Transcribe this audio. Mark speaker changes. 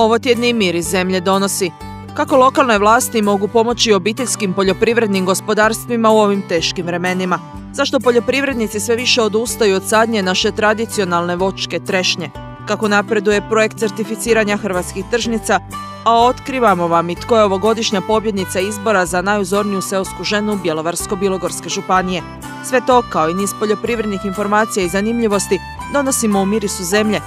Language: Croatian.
Speaker 1: ovo tjedni mir iz zemlje donosi. Kako lokalne vlasti mogu pomoći obiteljskim poljoprivrednim gospodarstvima u ovim teškim vremenima? Zašto poljoprivrednici sve više odustaju od sadnje naše tradicionalne vočke trešnje? Kako napreduje projekt certificiranja hrvatskih tržnica? A otkrivamo vam i tko je ovogodišnja pobjednica izbora za najuzorniju seosku ženu Bjelovarsko-Bilogorske županije. Sve to, kao i niz poljoprivrednih informacija i zanimljivosti, donosimo u mirisu zemlje.